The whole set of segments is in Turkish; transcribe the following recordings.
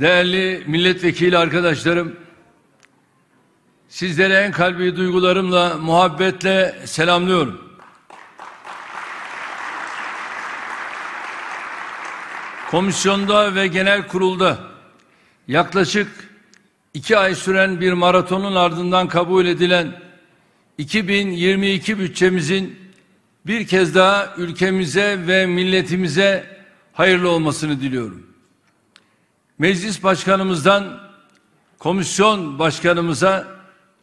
Değerli milletvekili arkadaşlarım, sizlere en kalbi duygularımla, muhabbetle selamlıyorum. Komisyonda ve genel kurulda yaklaşık iki ay süren bir maratonun ardından kabul edilen 2022 bütçemizin bir kez daha ülkemize ve milletimize hayırlı olmasını diliyorum. Meclis başkanımızdan komisyon başkanımıza,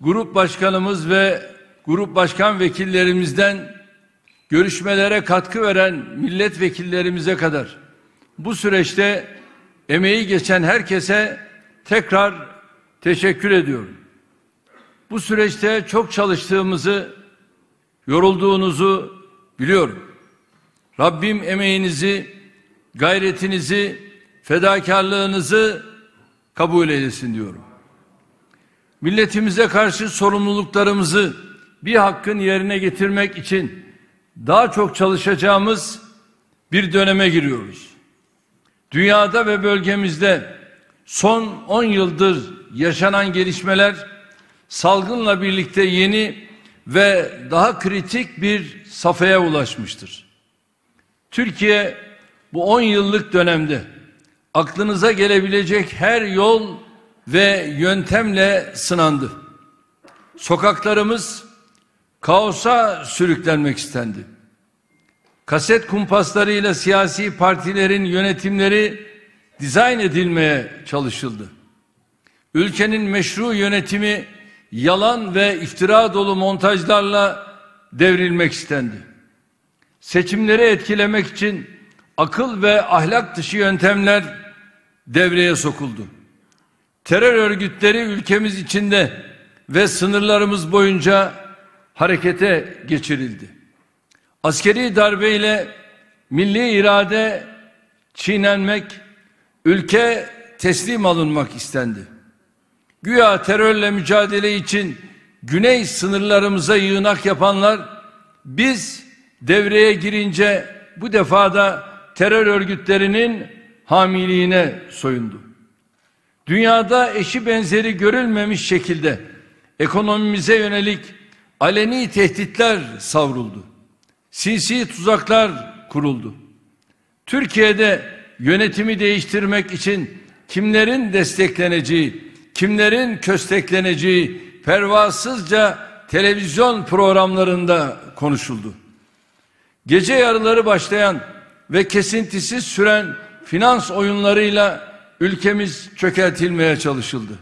grup başkanımız ve grup başkan vekillerimizden görüşmelere katkı veren milletvekillerimize kadar bu süreçte emeği geçen herkese tekrar teşekkür ediyorum. Bu süreçte çok çalıştığımızı, yorulduğunuzu biliyorum. Rabbim emeğinizi, gayretinizi, fedakarlığınızı kabul eylesin diyorum. Milletimize karşı sorumluluklarımızı bir hakkın yerine getirmek için daha çok çalışacağımız bir döneme giriyoruz. Dünyada ve bölgemizde son 10 yıldır yaşanan gelişmeler salgınla birlikte yeni ve daha kritik bir safhaya ulaşmıştır. Türkiye bu 10 yıllık dönemde aklınıza gelebilecek her yol ve yöntemle sınandı. Sokaklarımız kaosa sürüklenmek istendi. Kaset kumpaslarıyla siyasi partilerin yönetimleri dizayn edilmeye çalışıldı. Ülkenin meşru yönetimi yalan ve iftira dolu montajlarla devrilmek istendi. Seçimleri etkilemek için akıl ve ahlak dışı yöntemler devreye sokuldu. Terör örgütleri ülkemiz içinde ve sınırlarımız boyunca harekete geçirildi. Askeri darbeyle milli irade çiğnenmek, ülke teslim alınmak istendi. Güya terörle mücadele için güney sınırlarımıza yığınak yapanlar biz devreye girince bu defada terör örgütlerinin hamiliğine soyundu. Dünyada eşi benzeri görülmemiş şekilde ekonomimize yönelik aleni tehditler savruldu. Sinsi tuzaklar kuruldu. Türkiye'de yönetimi değiştirmek için kimlerin destekleneceği, kimlerin köstekleneceği pervasızca televizyon programlarında konuşuldu. Gece yarıları başlayan ve kesintisiz süren finans oyunlarıyla ülkemiz çökertilmeye çalışıldı.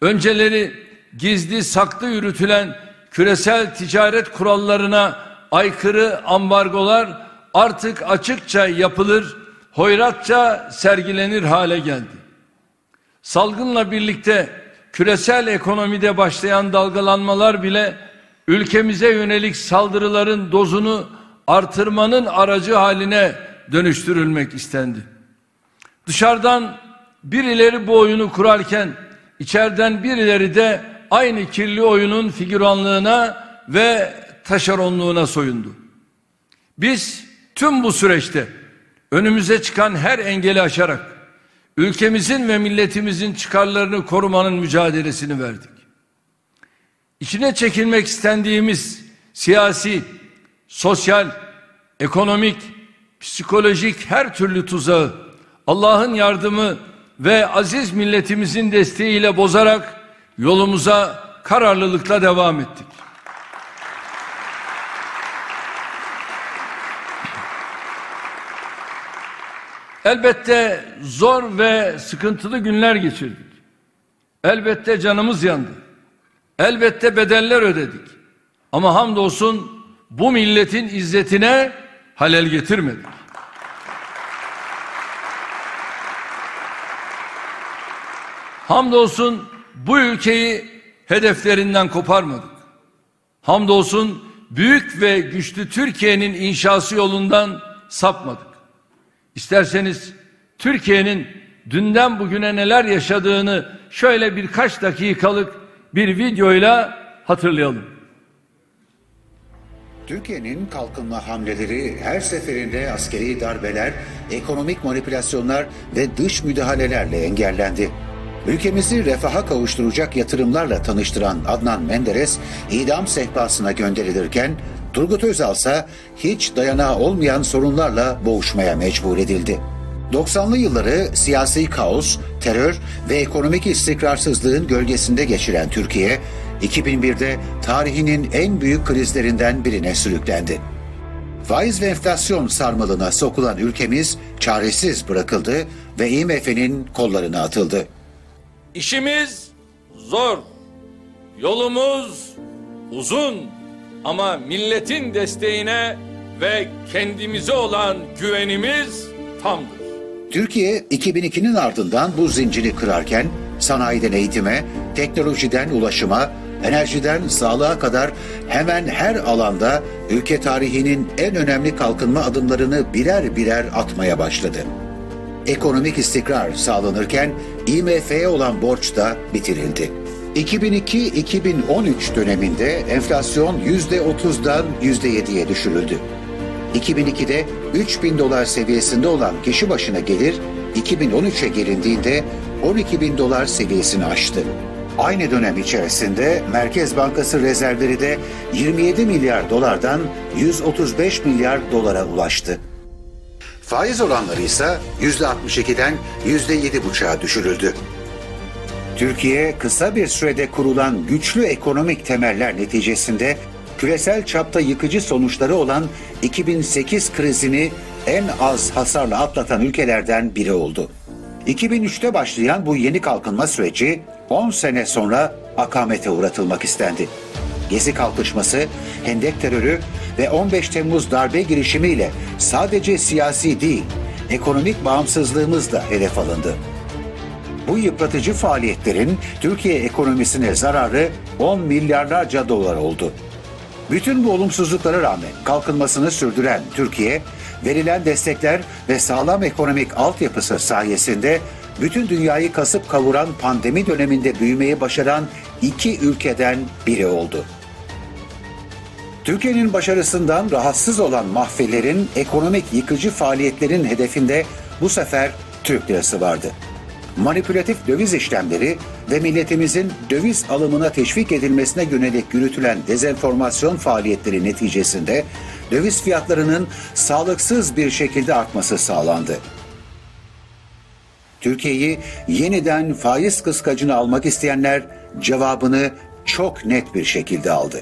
Önceleri gizli saklı yürütülen küresel ticaret kurallarına aykırı ambargolar artık açıkça yapılır, hoyratça sergilenir hale geldi. Salgınla birlikte küresel ekonomide başlayan dalgalanmalar bile ülkemize yönelik saldırıların dozunu artırmanın aracı haline dönüştürülmek istendi. Dışarıdan birileri bu oyunu kurarken içeriden birileri de aynı kirli oyunun figüranlığına ve taşeronluğuna soyundu. Biz tüm bu süreçte önümüze çıkan her engeli aşarak ülkemizin ve milletimizin çıkarlarını korumanın mücadelesini verdik. İçine çekilmek istendiğimiz siyasi, sosyal, ekonomik, psikolojik her türlü tuzağı Allah'ın yardımı ve aziz milletimizin desteğiyle bozarak yolumuza kararlılıkla devam ettik. Elbette zor ve sıkıntılı günler geçirdik. Elbette canımız yandı. Elbette bedeller ödedik. Ama hamdolsun bu milletin izzetine halel getirmedik. Hamdolsun bu ülkeyi hedeflerinden koparmadık. Hamdolsun büyük ve güçlü Türkiye'nin inşası yolundan sapmadık. İsterseniz Türkiye'nin dünden bugüne neler yaşadığını şöyle birkaç dakikalık bir videoyla hatırlayalım. Türkiye'nin kalkınma hamleleri her seferinde askeri darbeler, ekonomik manipülasyonlar ve dış müdahalelerle engellendi. Ülkemizi refaha kavuşturacak yatırımlarla tanıştıran Adnan Menderes idam sehpasına gönderilirken Turgut Özal ise hiç dayanağı olmayan sorunlarla boğuşmaya mecbur edildi. 90'lı yılları siyasi kaos, terör ve ekonomik istikrarsızlığın gölgesinde geçiren Türkiye, 2001'de tarihinin en büyük krizlerinden birine sürüklendi. Faiz ve enflasyon sarmalına sokulan ülkemiz çaresiz bırakıldı ve IMF'nin kollarına atıldı. İşimiz zor, yolumuz uzun ama milletin desteğine ve kendimize olan güvenimiz tamdır. Türkiye 2002'nin ardından bu zinciri kırarken sanayiden eğitime, teknolojiden ulaşıma, enerjiden sağlığa kadar hemen her alanda ülke tarihinin en önemli kalkınma adımlarını birer birer atmaya başladı. Ekonomik istikrar sağlanırken IMF'ye olan borç da bitirildi. 2002-2013 döneminde enflasyon %30'dan %7'ye düşürüldü. 2002'de 3 bin dolar seviyesinde olan kişi başına gelir 2013'e gelindiğinde 12 bin dolar seviyesini aştı. Aynı dönem içerisinde Merkez Bankası rezervleri de 27 milyar dolardan 135 milyar dolara ulaştı. Faiz oranları ise %62'den %7,5'a düşürüldü. Türkiye kısa bir sürede kurulan güçlü ekonomik temeller neticesinde küresel çapta yıkıcı sonuçları olan 2008 krizini en az hasarla atlatan ülkelerden biri oldu. 2003'te başlayan bu yeni kalkınma süreci 10 sene sonra akamete uğratılmak istendi. Gezi kalkışması, Hendek terörü ve 15 Temmuz darbe girişimiyle sadece siyasi değil, ekonomik bağımsızlığımız da hedef alındı. Bu yıpratıcı faaliyetlerin Türkiye ekonomisine zararı 10 milyarlarca dolar oldu. Bütün bu olumsuzluklara rağmen kalkınmasını sürdüren Türkiye, verilen destekler ve sağlam ekonomik altyapısı sayesinde bütün dünyayı kasıp kavuran pandemi döneminde büyümeyi başaran iki ülkeden biri oldu. Türkiye'nin başarısından rahatsız olan mahfelerin ekonomik yıkıcı faaliyetlerin hedefinde bu sefer Türk lirası vardı manipülatif döviz işlemleri ve milletimizin döviz alımına teşvik edilmesine yönelik yürütülen dezenformasyon faaliyetleri neticesinde döviz fiyatlarının sağlıksız bir şekilde artması sağlandı. Türkiye'yi yeniden faiz kıskacını almak isteyenler cevabını çok net bir şekilde aldı.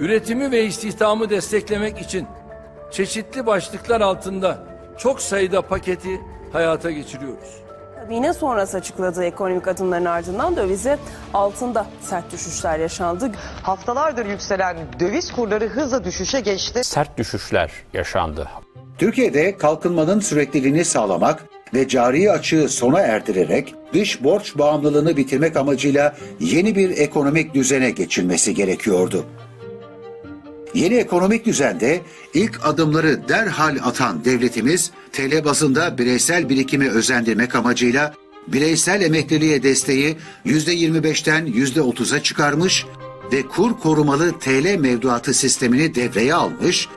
Üretimi ve istihdamı desteklemek için çeşitli başlıklar altında çok sayıda paketi hayata geçiriyoruz. Kabine sonrası açıkladığı ekonomik adımların ardından dövizi altında sert düşüşler yaşandı. Haftalardır yükselen döviz kurları hızla düşüşe geçti. Sert düşüşler yaşandı. Türkiye'de kalkınmanın sürekliliğini sağlamak ve cari açığı sona erdirerek dış borç bağımlılığını bitirmek amacıyla yeni bir ekonomik düzene geçilmesi gerekiyordu. Yeni ekonomik düzende ilk adımları derhal atan devletimiz TL bazında bireysel birikimi özendirmek amacıyla bireysel emekliliğe desteği %25'ten %30'a çıkarmış ve kur korumalı TL mevduatı sistemini devreye almış,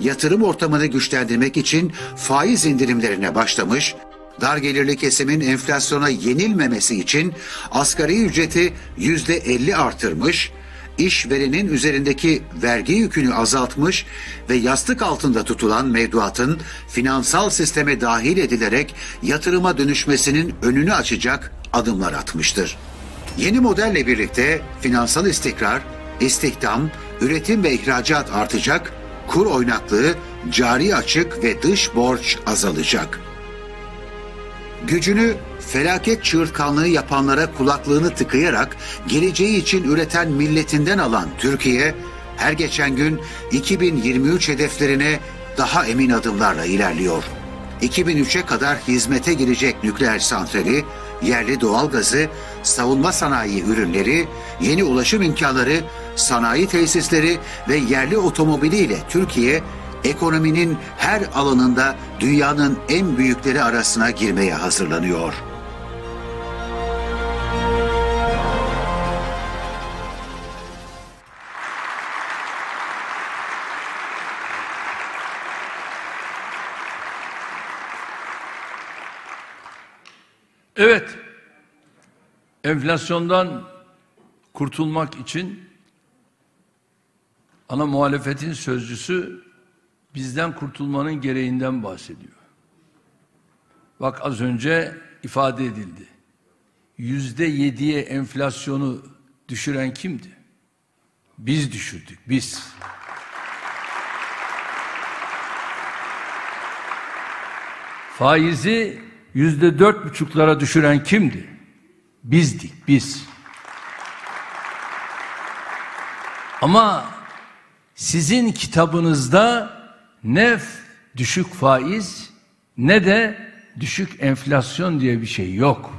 yatırım ortamını güçlendirmek için faiz indirimlerine başlamış, dar gelirli kesimin enflasyona yenilmemesi için asgari ücreti %50 artırmış, işverenin üzerindeki vergi yükünü azaltmış ve yastık altında tutulan mevduatın finansal sisteme dahil edilerek yatırıma dönüşmesinin önünü açacak adımlar atmıştır. Yeni modelle birlikte finansal istikrar, istihdam, üretim ve ihracat artacak, kur oynaklığı, cari açık ve dış borç azalacak. Gücünü felaket çığırtkanlığı yapanlara kulaklığını tıkayarak geleceği için üreten milletinden alan Türkiye, her geçen gün 2023 hedeflerine daha emin adımlarla ilerliyor. 2003'e kadar hizmete girecek nükleer santrali, yerli doğalgazı, savunma sanayi ürünleri, yeni ulaşım imkanları, sanayi tesisleri ve yerli otomobiliyle Türkiye ekonominin her alanında dünyanın en büyükleri arasına girmeye hazırlanıyor. Evet, enflasyondan kurtulmak için ana muhalefetin sözcüsü bizden kurtulmanın gereğinden bahsediyor. Bak az önce ifade edildi. Yüzde yediye enflasyonu düşüren kimdi? Biz düşürdük, biz. Faizi yüzde dört buçuklara düşüren kimdi? Bizdik, biz. Ama sizin kitabınızda ne düşük faiz ne de düşük enflasyon diye bir şey yok.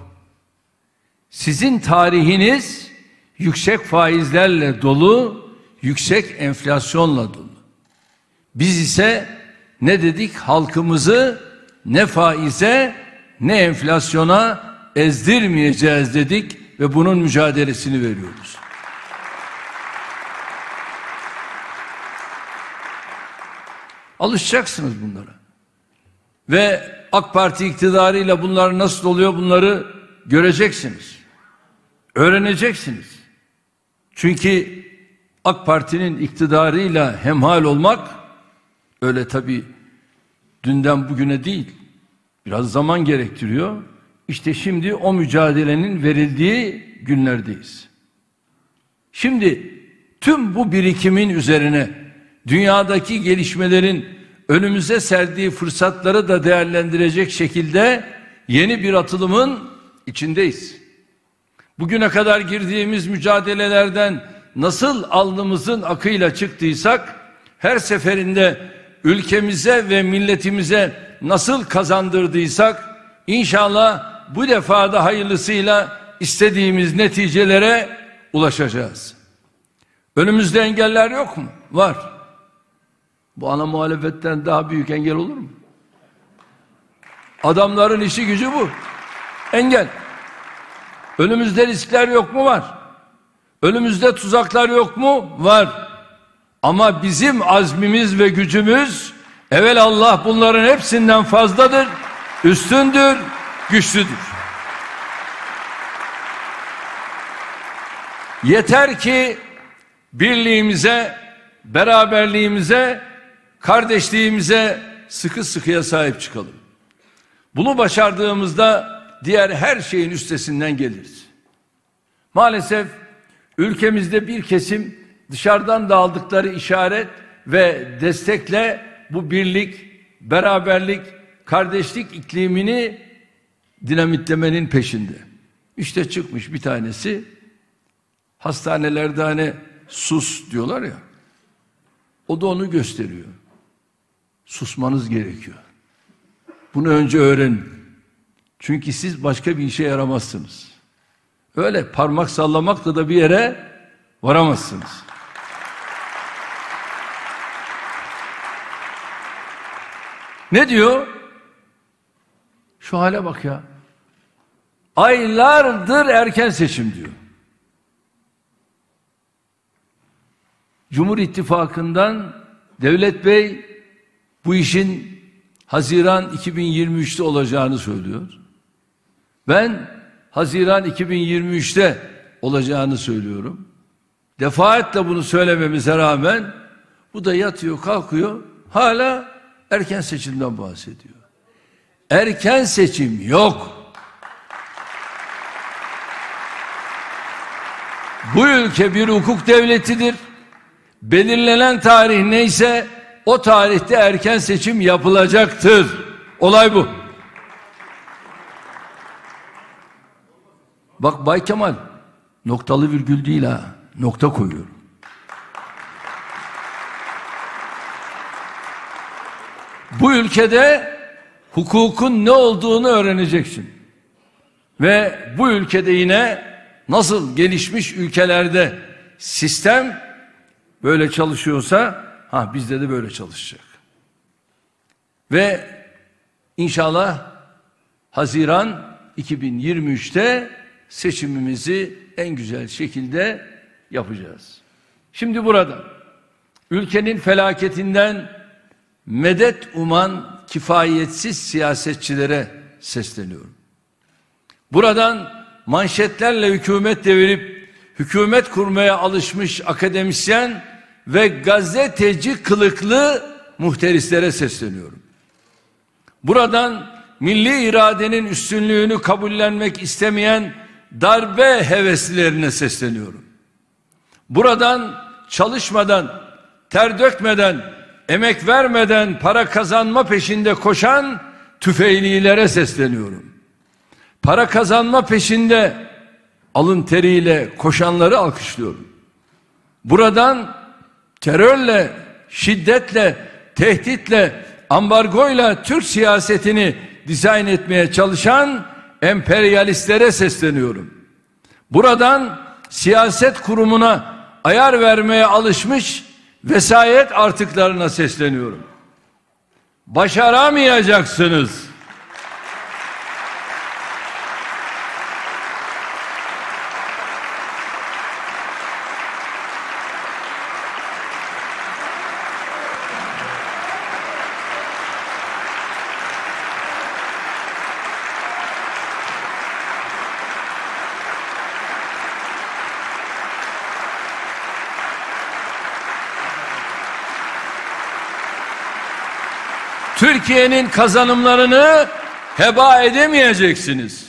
Sizin tarihiniz yüksek faizlerle dolu, yüksek enflasyonla dolu. Biz ise ne dedik? Halkımızı ne faize ne enflasyona ezdirmeyeceğiz dedik ve bunun mücadelesini veriyoruz. Alışacaksınız bunlara. Ve AK Parti iktidarıyla bunlar nasıl oluyor bunları göreceksiniz. Öğreneceksiniz. Çünkü AK Parti'nin iktidarıyla hemhal olmak öyle tabi dünden bugüne değil. Biraz zaman gerektiriyor. İşte şimdi o mücadelenin verildiği günlerdeyiz. Şimdi tüm bu birikimin üzerine dünyadaki gelişmelerin önümüze serdiği fırsatları da değerlendirecek şekilde yeni bir atılımın içindeyiz. Bugüne kadar girdiğimiz mücadelelerden nasıl alnımızın akıyla çıktıysak her seferinde ülkemize ve milletimize nasıl kazandırdıysak inşallah bu defa da hayırlısıyla istediğimiz neticelere ulaşacağız. Önümüzde engeller yok mu? Var. Bu ana muhalefetten daha büyük engel olur mu? Adamların işi gücü bu. Engel. Önümüzde riskler yok mu? Var. Önümüzde tuzaklar yok mu? Var. Ama bizim azmimiz ve gücümüz evvel Allah bunların hepsinden fazladır, üstündür, güçlüdür. Yeter ki birliğimize, beraberliğimize, kardeşliğimize sıkı sıkıya sahip çıkalım. Bunu başardığımızda diğer her şeyin üstesinden geliriz. Maalesef ülkemizde bir kesim dışarıdan da aldıkları işaret ve destekle bu birlik, beraberlik, kardeşlik iklimini dinamitlemenin peşinde. İşte çıkmış bir tanesi hastanelerde hani sus diyorlar ya. O da onu gösteriyor. Susmanız gerekiyor. Bunu önce öğrenin. Çünkü siz başka bir işe yaramazsınız. Öyle parmak sallamakla da bir yere varamazsınız. Ne diyor? Şu hale bak ya. Aylardır erken seçim diyor. Cumhur İttifakı'ndan Devlet Bey bu işin Haziran 2023'te olacağını söylüyor. Ben Haziran 2023'te olacağını söylüyorum. Defaatle bunu söylememize rağmen bu da yatıyor kalkıyor hala erken seçimden bahsediyor. Erken seçim yok. Bu ülke bir hukuk devletidir. Belirlenen tarih neyse o tarihte erken seçim yapılacaktır. Olay bu. Bak Bay Kemal noktalı virgül değil ha. Nokta koyuyorum. Bu ülkede hukukun ne olduğunu öğreneceksin. Ve bu ülkede yine nasıl gelişmiş ülkelerde sistem böyle çalışıyorsa ha bizde de böyle çalışacak. Ve inşallah Haziran 2023'te seçimimizi en güzel şekilde yapacağız. Şimdi burada ülkenin felaketinden medet uman kifayetsiz siyasetçilere sesleniyorum. Buradan manşetlerle hükümet devirip hükümet kurmaya alışmış akademisyen ve gazeteci kılıklı muhterislere sesleniyorum. Buradan milli iradenin üstünlüğünü kabullenmek istemeyen darbe heveslilerine sesleniyorum. Buradan çalışmadan, ter dökmeden, emek vermeden para kazanma peşinde koşan tüfeğlilere sesleniyorum. Para kazanma peşinde alın teriyle koşanları alkışlıyorum. Buradan terörle, şiddetle, tehditle, ambargoyla Türk siyasetini dizayn etmeye çalışan emperyalistlere sesleniyorum. Buradan siyaset kurumuna ayar vermeye alışmış vesayet artıklarına sesleniyorum. Başaramayacaksınız. Türkiye'nin kazanımlarını heba edemeyeceksiniz.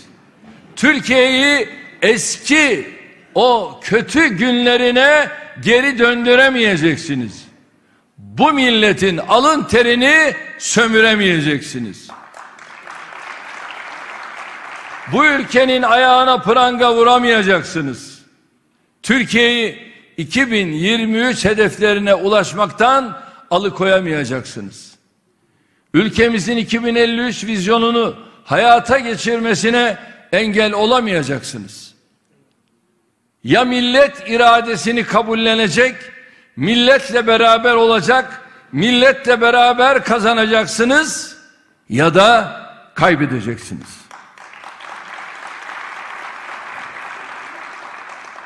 Türkiye'yi eski o kötü günlerine geri döndüremeyeceksiniz. Bu milletin alın terini sömüremeyeceksiniz. Bu ülkenin ayağına pranga vuramayacaksınız. Türkiye'yi 2023 hedeflerine ulaşmaktan alıkoyamayacaksınız. Ülkemizin 2053 vizyonunu hayata geçirmesine engel olamayacaksınız. Ya millet iradesini kabullenecek, milletle beraber olacak, milletle beraber kazanacaksınız ya da kaybedeceksiniz.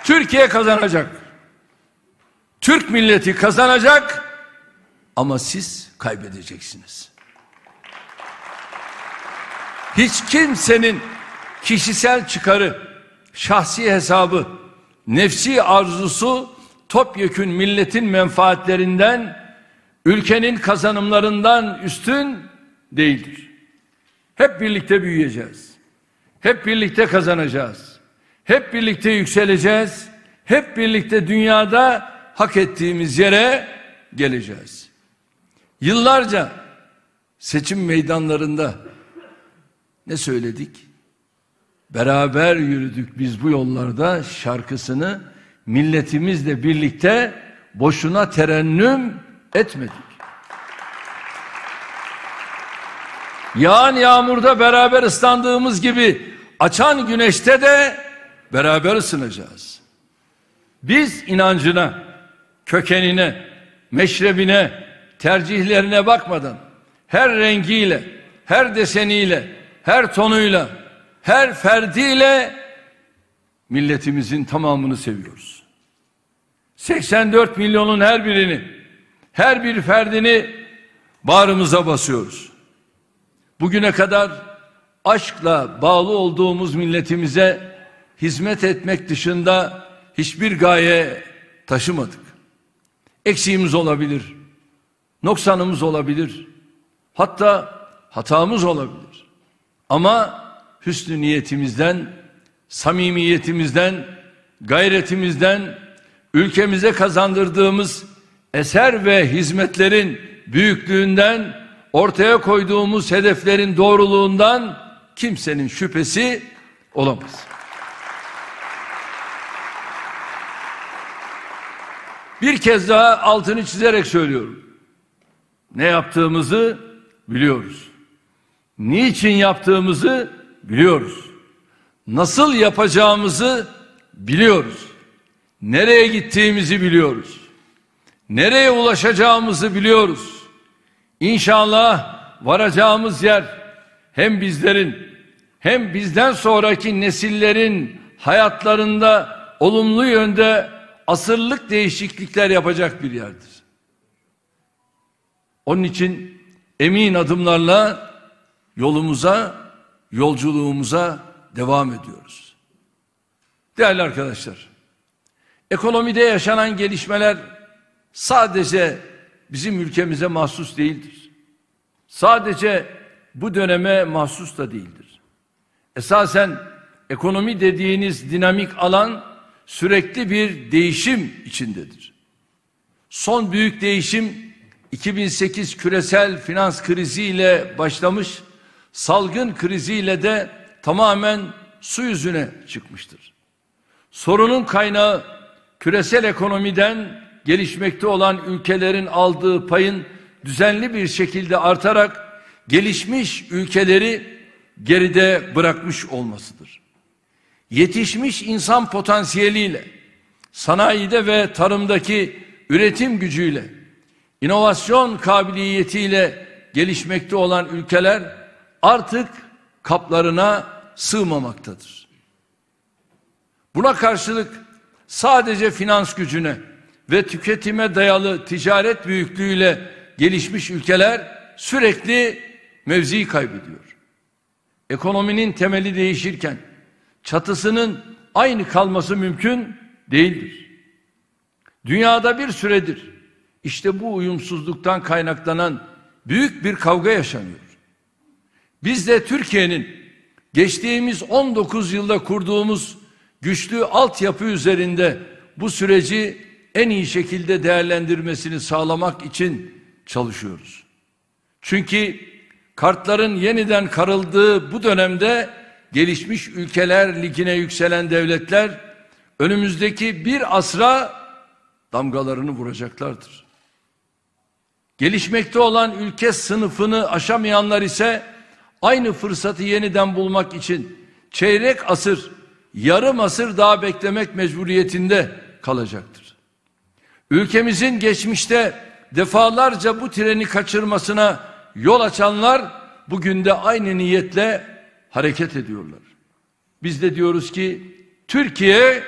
Türkiye kazanacak. Türk milleti kazanacak ama siz kaybedeceksiniz. Hiç kimsenin kişisel çıkarı, şahsi hesabı, nefsi arzusu topyekün milletin menfaatlerinden, ülkenin kazanımlarından üstün değildir. Hep birlikte büyüyeceğiz. Hep birlikte kazanacağız. Hep birlikte yükseleceğiz. Hep birlikte dünyada hak ettiğimiz yere geleceğiz. Yıllarca seçim meydanlarında ne söyledik? Beraber yürüdük biz bu yollarda şarkısını milletimizle birlikte boşuna terennüm etmedik. Yağan yağmurda beraber ıslandığımız gibi açan güneşte de beraber ısınacağız. Biz inancına, kökenine, meşrebine, tercihlerine bakmadan her rengiyle, her deseniyle, her tonuyla, her ferdiyle milletimizin tamamını seviyoruz. 84 milyonun her birini, her bir ferdini bağrımıza basıyoruz. Bugüne kadar aşkla bağlı olduğumuz milletimize hizmet etmek dışında hiçbir gaye taşımadık. Eksiğimiz olabilir, noksanımız olabilir, hatta hatamız olabilir. Ama hüsnü niyetimizden, samimiyetimizden, gayretimizden, ülkemize kazandırdığımız eser ve hizmetlerin büyüklüğünden, ortaya koyduğumuz hedeflerin doğruluğundan kimsenin şüphesi olamaz. Bir kez daha altını çizerek söylüyorum. Ne yaptığımızı biliyoruz. Niçin yaptığımızı biliyoruz. Nasıl yapacağımızı biliyoruz. Nereye gittiğimizi biliyoruz. Nereye ulaşacağımızı biliyoruz. İnşallah varacağımız yer hem bizlerin hem bizden sonraki nesillerin hayatlarında olumlu yönde asırlık değişiklikler yapacak bir yerdir. Onun için emin adımlarla yolumuza, yolculuğumuza devam ediyoruz. Değerli arkadaşlar, ekonomide yaşanan gelişmeler sadece bizim ülkemize mahsus değildir. Sadece bu döneme mahsus da değildir. Esasen ekonomi dediğiniz dinamik alan sürekli bir değişim içindedir. Son büyük değişim 2008 küresel finans kriziyle başlamış, salgın kriziyle de tamamen su yüzüne çıkmıştır. Sorunun kaynağı küresel ekonomiden gelişmekte olan ülkelerin aldığı payın düzenli bir şekilde artarak gelişmiş ülkeleri geride bırakmış olmasıdır. Yetişmiş insan potansiyeliyle, sanayide ve tarımdaki üretim gücüyle, inovasyon kabiliyetiyle gelişmekte olan ülkeler artık kaplarına sığmamaktadır. Buna karşılık sadece finans gücüne ve tüketime dayalı ticaret büyüklüğüyle gelişmiş ülkeler sürekli mevzi kaybediyor. Ekonominin temeli değişirken çatısının aynı kalması mümkün değildir. Dünyada bir süredir işte bu uyumsuzluktan kaynaklanan büyük bir kavga yaşanıyor. Biz de Türkiye'nin geçtiğimiz 19 yılda kurduğumuz güçlü altyapı üzerinde bu süreci en iyi şekilde değerlendirmesini sağlamak için çalışıyoruz. Çünkü kartların yeniden karıldığı bu dönemde gelişmiş ülkeler ligine yükselen devletler önümüzdeki bir asra damgalarını vuracaklardır. Gelişmekte olan ülke sınıfını aşamayanlar ise aynı fırsatı yeniden bulmak için çeyrek asır, yarım asır daha beklemek mecburiyetinde kalacaktır. Ülkemizin geçmişte defalarca bu treni kaçırmasına yol açanlar bugün de aynı niyetle hareket ediyorlar. Biz de diyoruz ki Türkiye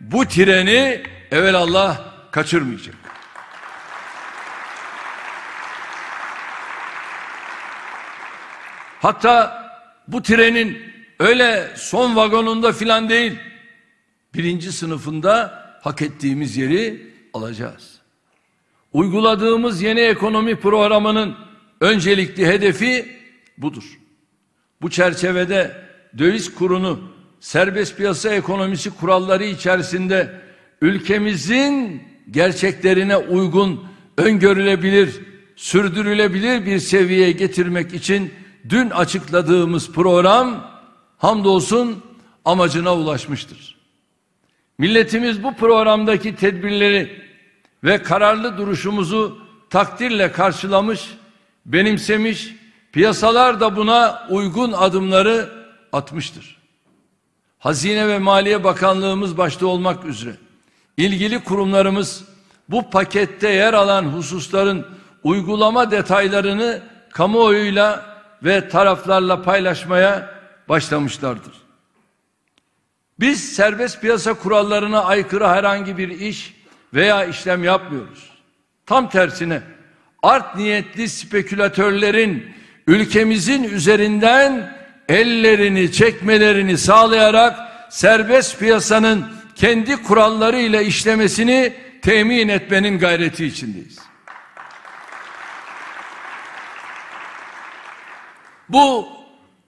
bu treni evelallah kaçırmayacak. Hatta bu trenin öyle son vagonunda filan değil, birinci sınıfında hak ettiğimiz yeri alacağız. Uyguladığımız yeni ekonomi programının öncelikli hedefi budur. Bu çerçevede döviz kurunu serbest piyasa ekonomisi kuralları içerisinde ülkemizin gerçeklerine uygun, öngörülebilir, sürdürülebilir bir seviyeye getirmek için dün açıkladığımız program hamdolsun amacına ulaşmıştır. Milletimiz bu programdaki tedbirleri ve kararlı duruşumuzu takdirle karşılamış, benimsemiş, piyasalar da buna uygun adımları atmıştır. Hazine ve Maliye Bakanlığımız başta olmak üzere ilgili kurumlarımız bu pakette yer alan hususların uygulama detaylarını kamuoyuyla ve taraflarla paylaşmaya başlamışlardır. Biz serbest piyasa kurallarına aykırı herhangi bir iş veya işlem yapmıyoruz. Tam tersine art niyetli spekülatörlerin ülkemizin üzerinden ellerini çekmelerini sağlayarak serbest piyasanın kendi kurallarıyla işlemesini temin etmenin gayreti içindeyiz. Bu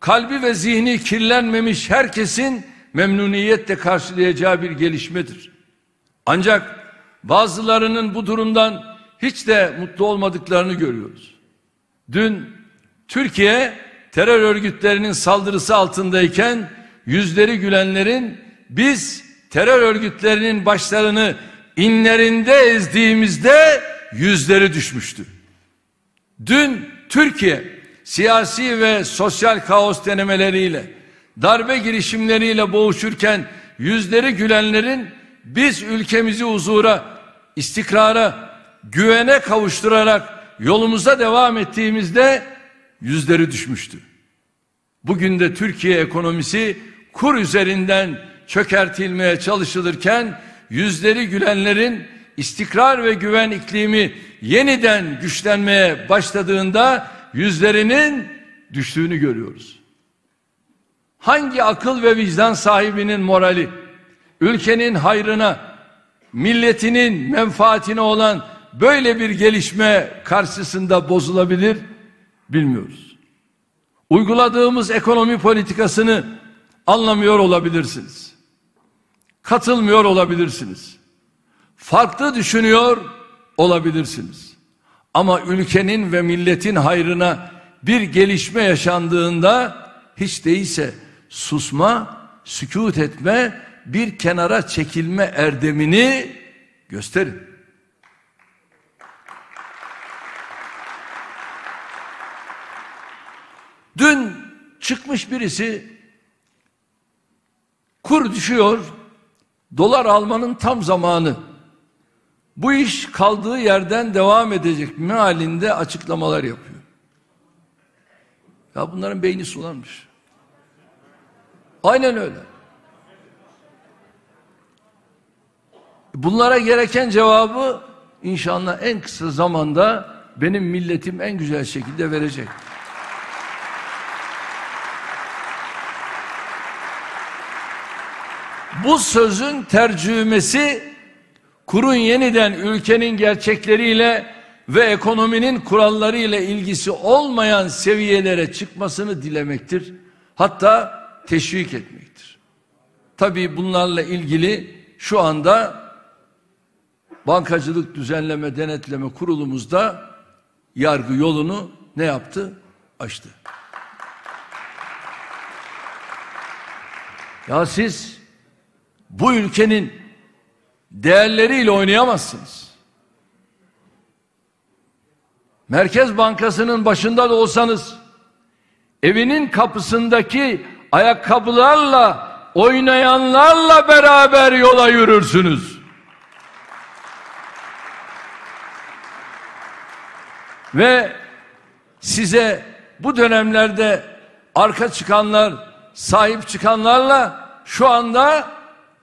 kalbi ve zihni kirlenmemiş herkesin memnuniyetle karşılayacağı bir gelişmedir. Ancak bazılarının bu durumdan hiç de mutlu olmadıklarını görüyoruz. Dün Türkiye terör örgütlerinin saldırısı altındayken yüzleri gülenlerin biz terör örgütlerinin başlarını inlerinde ezdiğimizde yüzleri düşmüştü. Dün Türkiye siyasi ve sosyal kaos denemeleriyle darbe girişimleriyle boğuşurken yüzleri gülenlerin biz ülkemizi huzura, istikrara, güvene kavuşturarak yolumuza devam ettiğimizde yüzleri düşmüştü. Bugün de Türkiye ekonomisi kur üzerinden çökertilmeye çalışılırken yüzleri gülenlerin istikrar ve güven iklimi yeniden güçlenmeye başladığında yüzlerinin düştüğünü görüyoruz. hangi akıl ve vicdan sahibinin morali ülkenin hayrına, milletinin menfaatine olan böyle bir gelişme karşısında bozulabilir bilmiyoruz. Uyguladığımız ekonomi politikasını anlamıyor olabilirsiniz. Katılmıyor olabilirsiniz. Farklı düşünüyor olabilirsiniz. Ama ülkenin ve milletin hayrına bir gelişme yaşandığında hiç değilse susma, sükut etme, bir kenara çekilme erdemini gösterin. Dün çıkmış birisi kur düşüyor, dolar almanın tam zamanı. Bu iş kaldığı yerden devam edecek mealinde açıklamalar yapıyor. Ya bunların beyni sulanmış. Aynen öyle. Bunlara gereken cevabı inşallah en kısa zamanda benim milletim en güzel şekilde verecek. Bu sözün tercümesi kurun yeniden ülkenin gerçekleriyle ve ekonominin kurallarıyla ilgisi olmayan seviyelere çıkmasını dilemektir. Hatta teşvik etmektir. Tabii bunlarla ilgili şu anda bankacılık düzenleme denetleme kurulumuzda yargı yolunu ne yaptı? Açtı. Ya siz bu ülkenin değerleriyle oynayamazsınız. Merkez Bankası'nın başında da olsanız evinin kapısındaki ayakkabılarla oynayanlarla beraber yola yürürsünüz. Ve size bu dönemlerde arka çıkanlar, sahip çıkanlarla şu anda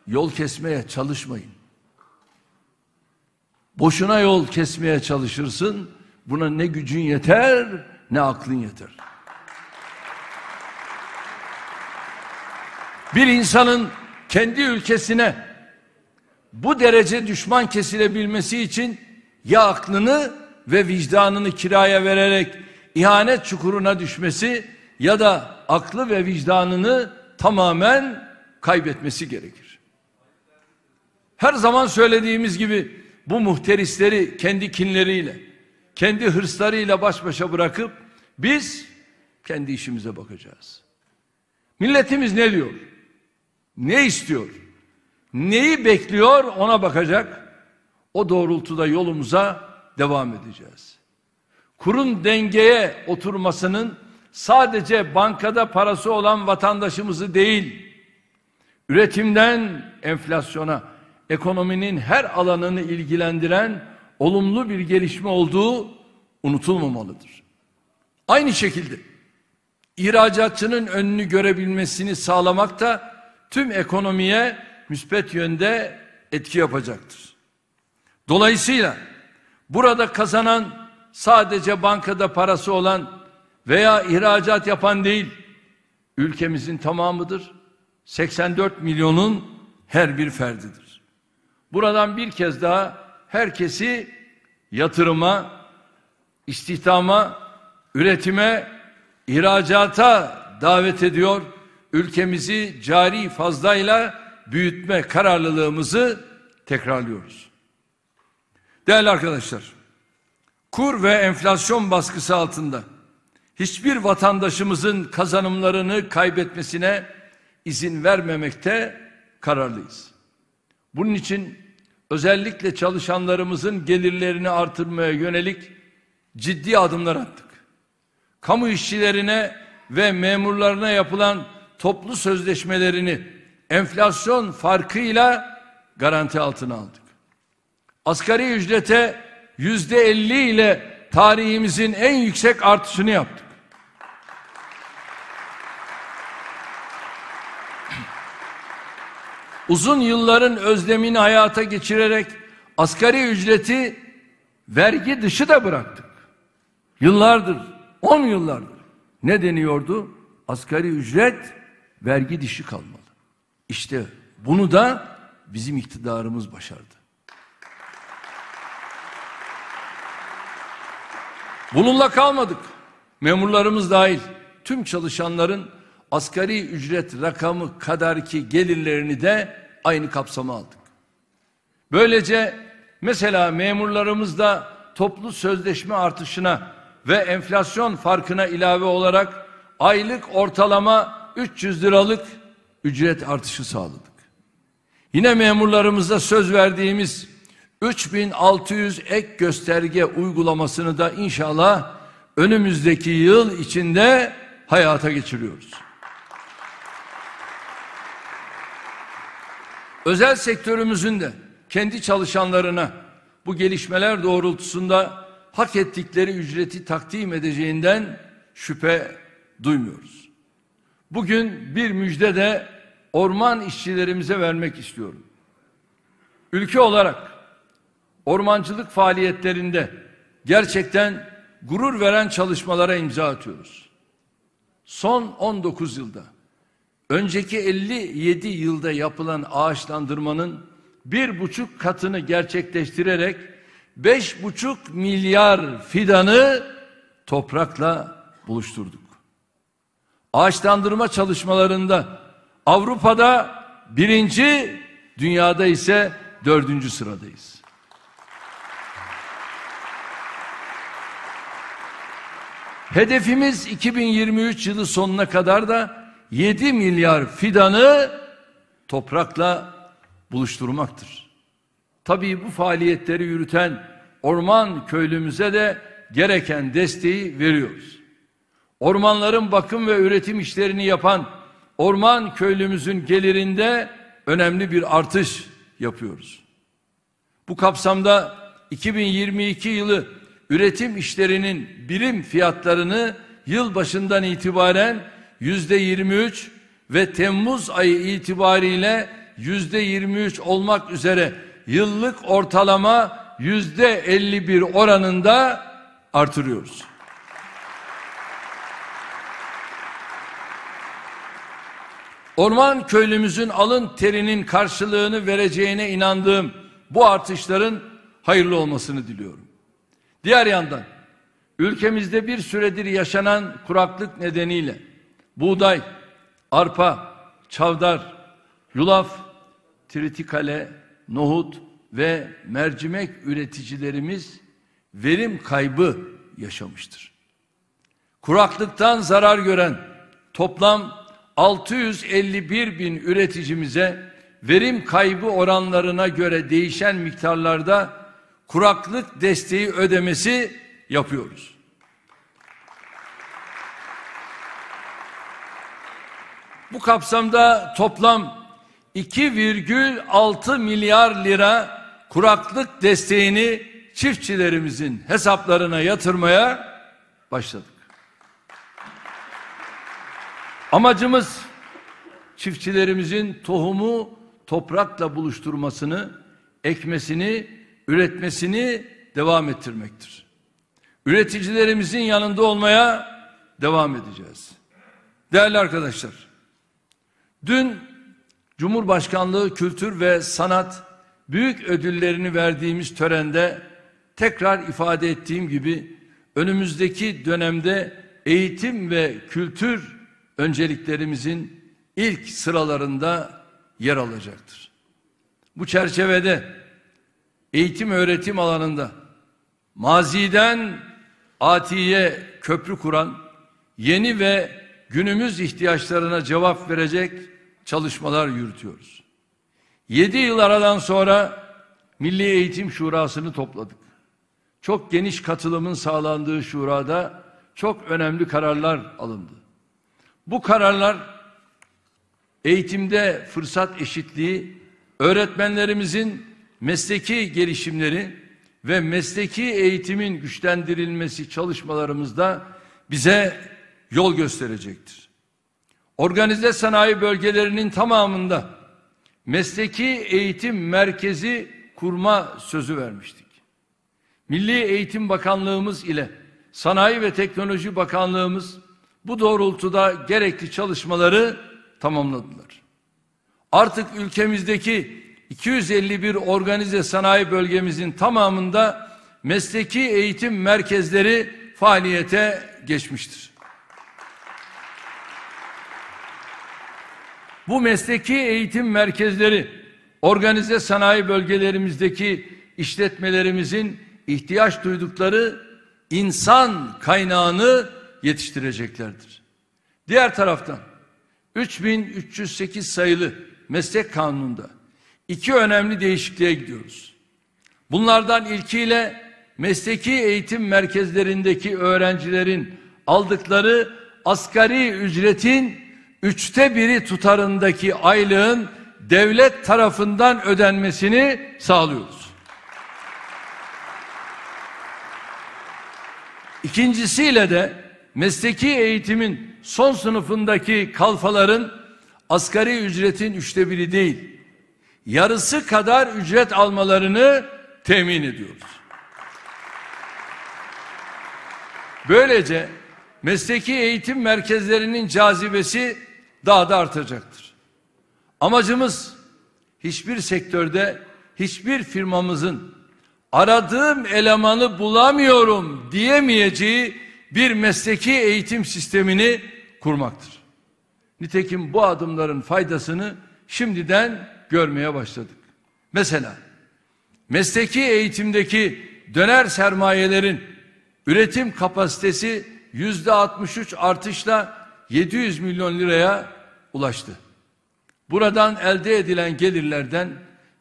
yol kesmeye çalışmayın. Boşuna yol kesmeye çalışırsın. Buna ne gücün yeter ne aklın yeter. Bir insanın kendi ülkesine bu derece düşman kesilebilmesi için ya aklını ve vicdanını kiraya vererek ihanet çukuruna düşmesi ya da aklı ve vicdanını tamamen kaybetmesi gerekir. Her zaman söylediğimiz gibi bu muhterisleri kendi kinleriyle, kendi hırslarıyla baş başa bırakıp biz kendi işimize bakacağız. Milletimiz ne diyor? Ne istiyor? Neyi bekliyor ona bakacak. O doğrultuda yolumuza devam edeceğiz. Kurun dengeye oturmasının sadece bankada parası olan vatandaşımızı değil, üretimden enflasyona, ekonominin her alanını ilgilendiren olumlu bir gelişme olduğu unutulmamalıdır. Aynı şekilde ihracatçının önünü görebilmesini sağlamak da tüm ekonomiye müspet yönde etki yapacaktır. Dolayısıyla burada kazanan sadece bankada parası olan veya ihracat yapan değil, ülkemizin tamamıdır. 84 milyonun her bir ferdidir. Buradan bir kez daha herkesi yatırıma, istihdama, üretime, ihracata davet ediyor. Ülkemizi cari fazlayla büyütme kararlılığımızı tekrarlıyoruz. Değerli arkadaşlar, kur ve enflasyon baskısı altında hiçbir vatandaşımızın kazanımlarını kaybetmesine izin vermemekte kararlıyız. Bunun için özellikle çalışanlarımızın gelirlerini artırmaya yönelik ciddi adımlar attık. Kamu işçilerine ve memurlarına yapılan toplu sözleşmelerini enflasyon farkıyla garanti altına aldık. Asgari ücrete yüzde elli ile tarihimizin en yüksek artışını yaptık. Uzun yılların özlemini hayata geçirerek asgari ücreti vergi dışı da bıraktık. Yıllardır, on yıllardır ne deniyordu? Asgari ücret vergi dişi kalmalı. İşte bunu da bizim iktidarımız başardı. Bununla kalmadık. Memurlarımız dahil tüm çalışanların asgari ücret rakamı kadarki gelirlerini de aynı kapsama aldık. Böylece mesela memurlarımızda toplu sözleşme artışına ve enflasyon farkına ilave olarak aylık ortalama 300 liralık ücret artışı sağladık. Yine memurlarımıza söz verdiğimiz 3600 ek gösterge uygulamasını da inşallah önümüzdeki yıl içinde hayata geçiriyoruz. Özel sektörümüzün de kendi çalışanlarına bu gelişmeler doğrultusunda hak ettikleri ücreti takdim edeceğinden şüphe duymuyoruz. Bugün bir müjde de orman işçilerimize vermek istiyorum. Ülke olarak ormancılık faaliyetlerinde gerçekten gurur veren çalışmalara imza atıyoruz. Son 19 yılda önceki 57 yılda yapılan ağaçlandırmanın bir buçuk katını gerçekleştirerek beş buçuk milyar fidanı toprakla buluşturduk. Ağaçlandırma çalışmalarında Avrupa'da birinci, dünyada ise dördüncü sıradayız. Hedefimiz 2023 yılı sonuna kadar da 7 milyar fidanı toprakla buluşturmaktır. Tabii bu faaliyetleri yürüten orman köylümüze de gereken desteği veriyoruz. Ormanların bakım ve üretim işlerini yapan orman köylümüzün gelirinde önemli bir artış yapıyoruz. Bu kapsamda 2022 yılı üretim işlerinin birim fiyatlarını yıl başından itibaren yüzde 23 ve Temmuz ayı itibariyle yüzde 23 olmak üzere yıllık ortalama yüzde 51 oranında artırıyoruz. Orman köylümüzün alın terinin karşılığını vereceğine inandığım bu artışların hayırlı olmasını diliyorum. Diğer yandan ülkemizde bir süredir yaşanan kuraklık nedeniyle buğday, arpa, çavdar, yulaf, tritikale, nohut ve mercimek üreticilerimiz verim kaybı yaşamıştır. Kuraklıktan zarar gören toplam 651 bin üreticimize verim kaybı oranlarına göre değişen miktarlarda kuraklık desteği ödemesi yapıyoruz. Bu kapsamda toplam 2,6 milyar lira kuraklık desteğini çiftçilerimizin hesaplarına yatırmaya başladık. Amacımız çiftçilerimizin tohumu toprakla buluşturmasını, ekmesini, üretmesini devam ettirmektir. Üreticilerimizin yanında olmaya devam edeceğiz. Değerli arkadaşlar, dün Cumhurbaşkanlığı Kültür ve Sanat büyük ödüllerini verdiğimiz törende tekrar ifade ettiğim gibi önümüzdeki dönemde eğitim ve kültür önceliklerimizin ilk sıralarında yer alacaktır. Bu çerçevede eğitim öğretim alanında maziden atiye köprü kuran yeni ve günümüz ihtiyaçlarına cevap verecek çalışmalar yürütüyoruz. Yedi yıl aradan sonra Milli Eğitim Şurası'nı topladık. Çok geniş katılımın sağlandığı şurada çok önemli kararlar alındı. Bu kararlar eğitimde fırsat eşitliği, öğretmenlerimizin mesleki gelişimleri ve mesleki eğitimin güçlendirilmesi çalışmalarımızda bize yol gösterecektir. Organize sanayi bölgelerinin tamamında mesleki eğitim merkezi kurma sözü vermiştik. Milli Eğitim Bakanlığımız ile Sanayi ve Teknoloji Bakanlığımız bu doğrultuda gerekli çalışmaları tamamladılar. Artık ülkemizdeki 251 organize sanayi bölgemizin tamamında mesleki eğitim merkezleri faaliyete geçmiştir. Bu mesleki eğitim merkezleri organize sanayi bölgelerimizdeki işletmelerimizin ihtiyaç duydukları insan kaynağını yetiştireceklerdir. Diğer taraftan 3308 sayılı meslek kanununda iki önemli değişikliğe gidiyoruz. Bunlardan ilkiyle mesleki eğitim merkezlerindeki öğrencilerin aldıkları asgari ücretin üçte biri tutarındaki aylığın devlet tarafından ödenmesini sağlıyoruz. İkincisiyle de mesleki eğitimin son sınıfındaki kalfaların asgari ücretin üçte biri değil, yarısı kadar ücret almalarını temin ediyoruz. Böylece mesleki eğitim merkezlerinin cazibesi daha da artacaktır. Amacımız hiçbir sektörde hiçbir firmamızın aradığım elemanı bulamıyorum diyemeyeceği bir mesleki eğitim sistemini kurmaktır. Nitekim bu adımların faydasını şimdiden görmeye başladık. Mesela mesleki eğitimdeki döner sermayelerin üretim kapasitesi yüzde 63 artışla 700 milyon liraya ulaştı. Buradan elde edilen gelirlerden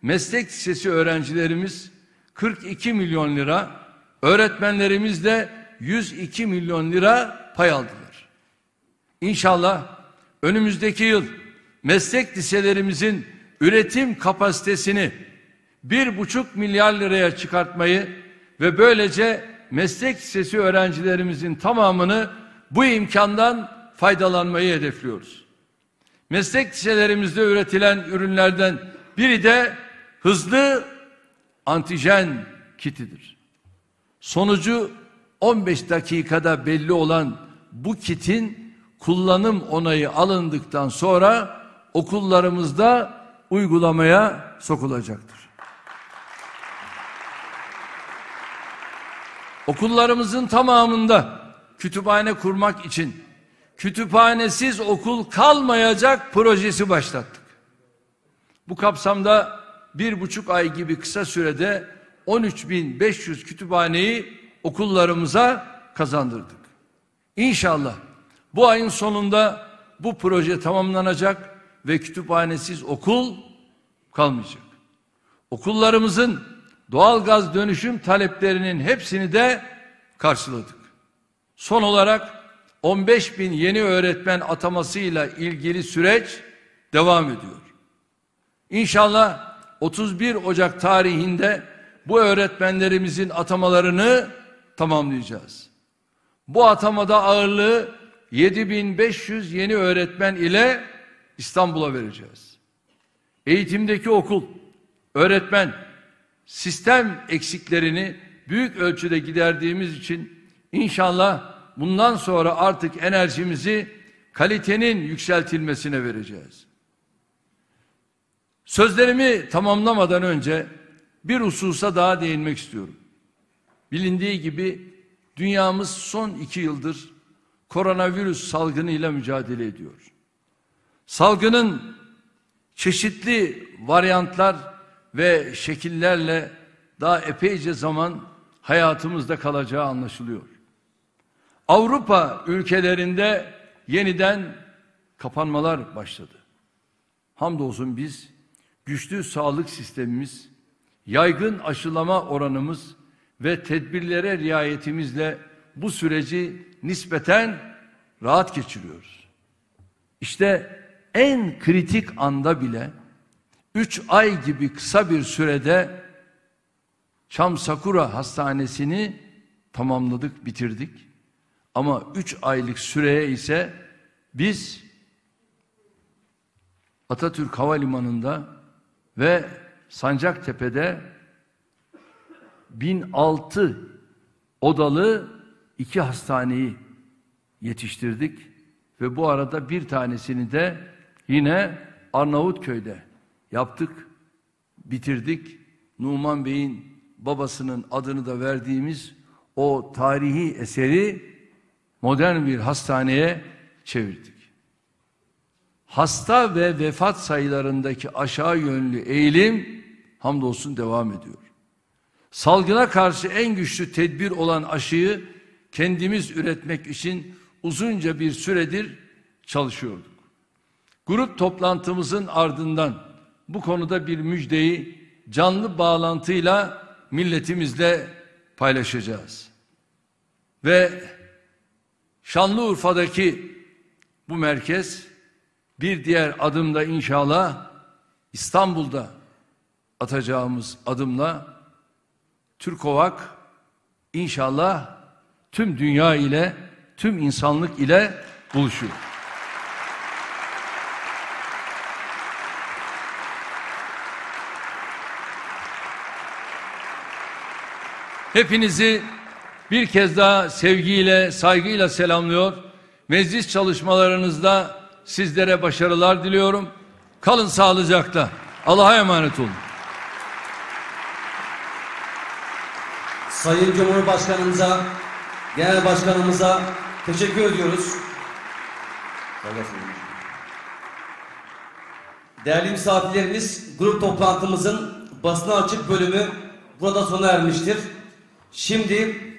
meslek lisesi öğrencilerimiz 42 milyon lira, öğretmenlerimiz de 102 milyon lira pay aldılar. İnşallah önümüzdeki yıl meslek liselerimizin üretim kapasitesini bir buçuk milyar liraya çıkartmayı ve böylece meslek lisesi öğrencilerimizin tamamını bu imkandan faydalanmayı hedefliyoruz. Meslek liselerimizde üretilen ürünlerden biri de hızlı antijen kitidir. Sonucu 15 dakikada belli olan bu kitin kullanım onayı alındıktan sonra okullarımızda uygulamaya sokulacaktır. Okullarımızın tamamında kütüphane kurmak için kütüphanesiz okul kalmayacak projesi başlattık. Bu kapsamda bir buçuk ay gibi kısa sürede 13.500 kütüphaneyi okullarımıza kazandırdık. İnşallah bu ayın sonunda bu proje tamamlanacak ve kütüphanesiz okul kalmayacak. Okullarımızın doğal gaz dönüşüm taleplerinin hepsini de karşıladık. Son olarak 15 bin yeni öğretmen atamasıyla ilgili süreç devam ediyor. İnşallah 31 Ocak tarihinde bu öğretmenlerimizin atamalarını tamamlayacağız. Bu atamada ağırlığı 7500 yeni öğretmen ile İstanbul'a vereceğiz. Eğitimdeki okul, öğretmen, sistem eksiklerini büyük ölçüde giderdiğimiz için inşallah bundan sonra artık enerjimizi kalitenin yükseltilmesine vereceğiz. Sözlerimi tamamlamadan önce bir hususa daha değinmek istiyorum. Bilindiği gibi dünyamız son iki yıldır koronavirüs salgınıyla mücadele ediyor. Salgının çeşitli varyantlar ve şekillerle daha epeyce zaman hayatımızda kalacağı anlaşılıyor. Avrupa ülkelerinde yeniden kapanmalar başladı. Hamdolsun biz güçlü sağlık sistemimiz, yaygın aşılama oranımız ve tedbirlere riayetimizle bu süreci nispeten rahat geçiriyoruz. İşte en kritik anda bile 3 ay gibi kısa bir sürede Çam Sakura Hastanesi'ni tamamladık, bitirdik. Ama 3 aylık süreye ise biz Atatürk Havalimanı'nda ve Sancaktepe'de 1006 odalı iki hastaneyi yetiştirdik ve bu arada bir tanesini de Yine Arnavutköy'de yaptık, bitirdik. Numan Bey'in babasının adını da verdiğimiz o tarihi eseri modern bir hastaneye çevirdik. Hasta ve vefat sayılarındaki aşağı yönlü eğilim hamdolsun devam ediyor. Salgına karşı en güçlü tedbir olan aşıyı kendimiz üretmek için uzunca bir süredir çalışıyorduk. Grup toplantımızın ardından bu konuda bir müjdeyi canlı bağlantıyla milletimizle paylaşacağız. Ve Şanlıurfa'daki bu merkez bir diğer adımda inşallah İstanbul'da atacağımız adımla Türkovak inşallah tüm dünya ile tüm insanlık ile buluşuyor. Hepinizi bir kez daha sevgiyle, saygıyla selamlıyor. Meclis çalışmalarınızda sizlere başarılar diliyorum. Kalın sağlıcakla. Allah'a emanet olun. Sayın Cumhurbaşkanımıza, Genel Başkanımıza teşekkür ediyoruz. Değerli misafirlerimiz, grup toplantımızın basına açık bölümü burada sona ermiştir. Şimdi